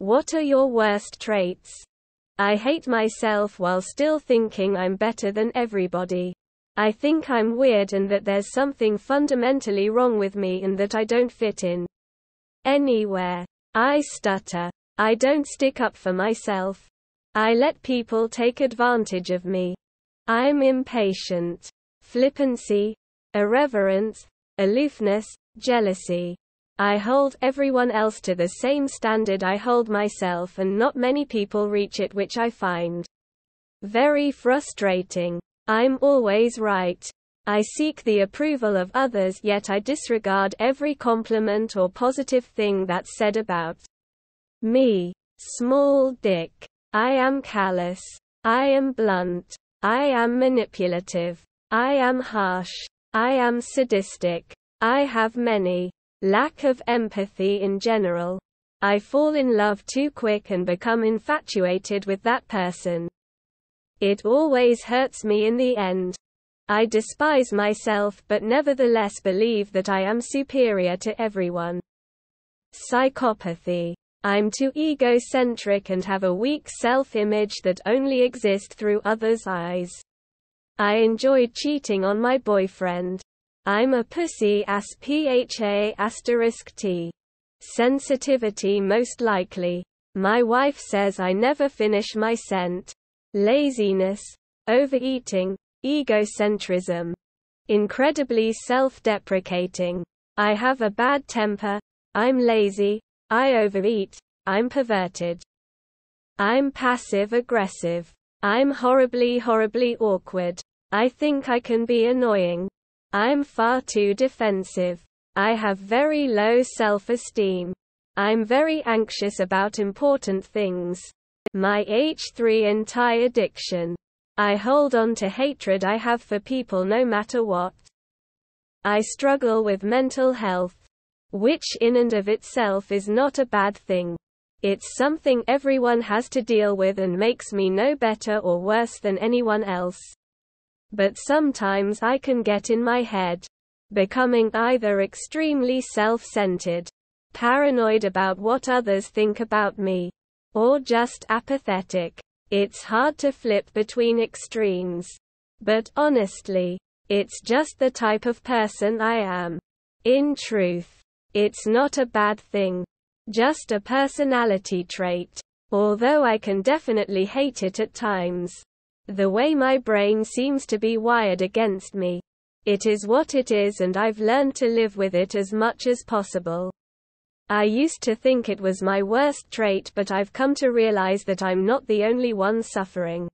What are your worst traits? I hate myself while still thinking I'm better than everybody. I think I'm weird and that there's something fundamentally wrong with me and that I don't fit in anywhere. I stutter. I don't stick up for myself. I let people take advantage of me. I'm impatient. Flippancy, irreverence, aloofness, jealousy. I hold everyone else to the same standard I hold myself and not many people reach it which I find very frustrating. I'm always right. I seek the approval of others yet I disregard every compliment or positive thing that's said about me. Small dick. I am callous. I am blunt. I am manipulative. I am harsh. I am sadistic. I have many Lack of empathy in general. I fall in love too quick and become infatuated with that person. It always hurts me in the end. I despise myself but nevertheless believe that I am superior to everyone. Psychopathy. I'm too egocentric and have a weak self-image that only exists through others' eyes. I enjoyed cheating on my boyfriend. I'm a pussy as PHA asterisk T. Sensitivity most likely. My wife says I never finish my scent. Laziness. Overeating. Egocentrism. Incredibly self-deprecating. I have a bad temper. I'm lazy. I overeat. I'm perverted. I'm passive-aggressive. I'm horribly horribly awkward. I think I can be annoying. I'm far too defensive. I have very low self-esteem. I'm very anxious about important things. My H3 anti-addiction. I hold on to hatred I have for people no matter what. I struggle with mental health. Which in and of itself is not a bad thing. It's something everyone has to deal with and makes me no better or worse than anyone else but sometimes I can get in my head. Becoming either extremely self-centered, paranoid about what others think about me, or just apathetic. It's hard to flip between extremes. But honestly, it's just the type of person I am. In truth, it's not a bad thing. Just a personality trait. Although I can definitely hate it at times. The way my brain seems to be wired against me. It is what it is and I've learned to live with it as much as possible. I used to think it was my worst trait but I've come to realize that I'm not the only one suffering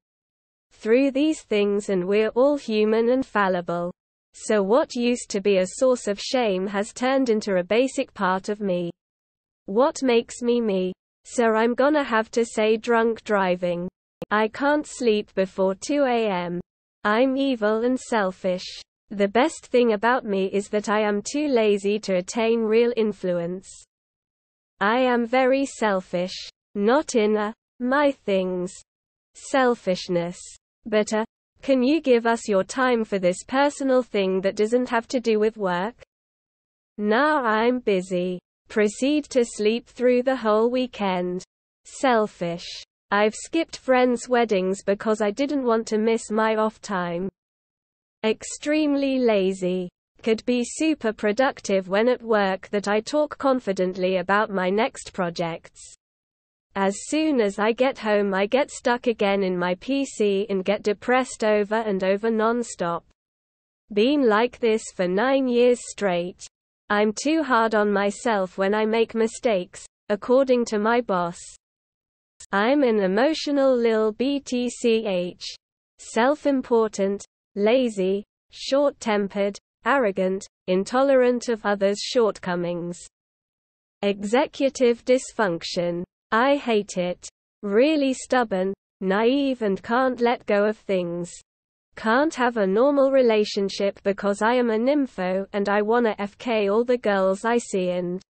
through these things and we're all human and fallible. So what used to be a source of shame has turned into a basic part of me. What makes me me? So I'm gonna have to say drunk driving. I can't sleep before 2 a.m. I'm evil and selfish. The best thing about me is that I am too lazy to attain real influence. I am very selfish. Not in a, my things. Selfishness. But a, can you give us your time for this personal thing that doesn't have to do with work? Nah, I'm busy. Proceed to sleep through the whole weekend. Selfish. I've skipped friends' weddings because I didn't want to miss my off time. Extremely lazy. Could be super productive when at work that I talk confidently about my next projects. As soon as I get home I get stuck again in my PC and get depressed over and over non-stop. Been like this for nine years straight. I'm too hard on myself when I make mistakes, according to my boss. I'm an emotional lil BTCH. Self-important, lazy, short-tempered, arrogant, intolerant of others' shortcomings. Executive dysfunction. I hate it. Really stubborn, naive and can't let go of things. Can't have a normal relationship because I am a nympho and I wanna FK all the girls I see and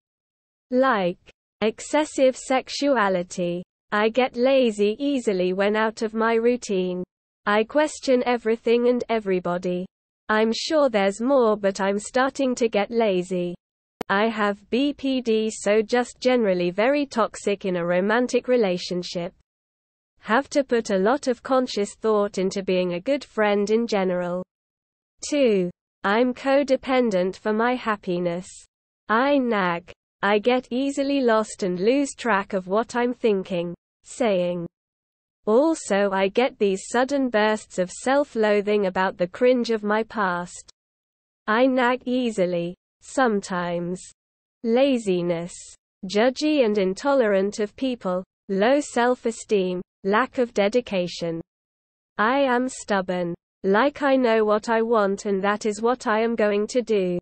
like. Excessive sexuality. I get lazy easily when out of my routine. I question everything and everybody. I'm sure there's more but I'm starting to get lazy. I have BPD so just generally very toxic in a romantic relationship. Have to put a lot of conscious thought into being a good friend in general. 2. I'm codependent for my happiness. I nag. I get easily lost and lose track of what I'm thinking, saying. Also I get these sudden bursts of self-loathing about the cringe of my past. I nag easily. Sometimes. Laziness. Judgy and intolerant of people. Low self-esteem. Lack of dedication. I am stubborn. Like I know what I want and that is what I am going to do.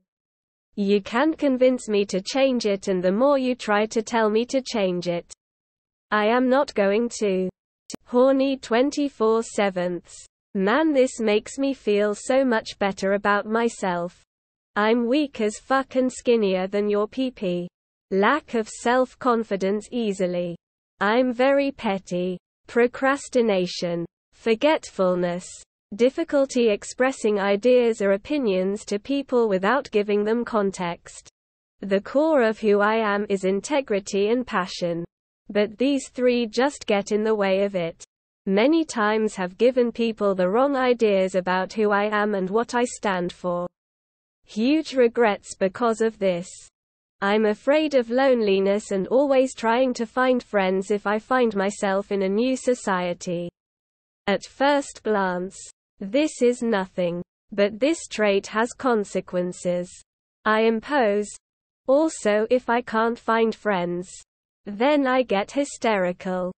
You can't convince me to change it and the more you try to tell me to change it. I am not going to. Horny 24 7 Man this makes me feel so much better about myself. I'm weak as fuck and skinnier than your PP. Lack of self-confidence easily. I'm very petty. Procrastination. Forgetfulness difficulty expressing ideas or opinions to people without giving them context. The core of who I am is integrity and passion. But these three just get in the way of it. Many times have given people the wrong ideas about who I am and what I stand for. Huge regrets because of this. I'm afraid of loneliness and always trying to find friends if I find myself in a new society. At first glance, this is nothing. But this trait has consequences. I impose. Also if I can't find friends. Then I get hysterical.